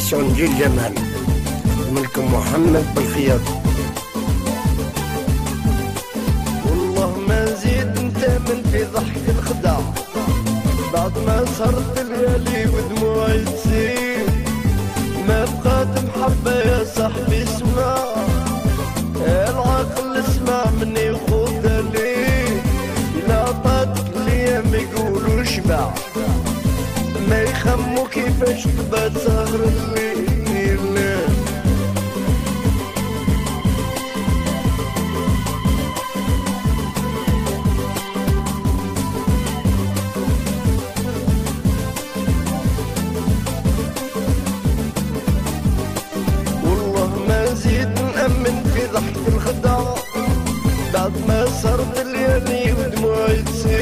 برودكسيون جيل جمال ملكم محمد بالخياط. والله ما نزيد نتامن في ضحك الخدع بعد ما صرت الليالي ودموعي تسيل ما بقات محبة يا صاحبي اسمع. العقل اسمع مني خذ لي لا طاتك الأيام يقولوا شبع ما يخمو كيفاش تبات سهر الليل والله ما زيد نأمن في ضحك الخدعة بعد ما صارت الليالي ودموعي تسيل